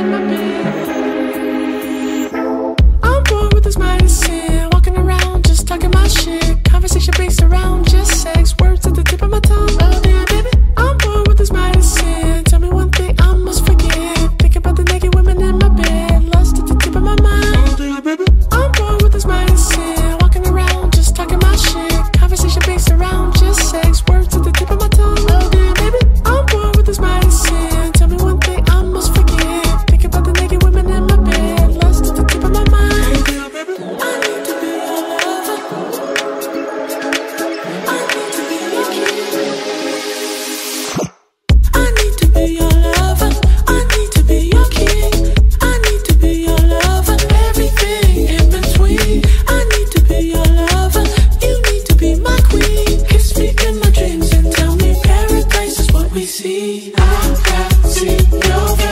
I need to I see your face.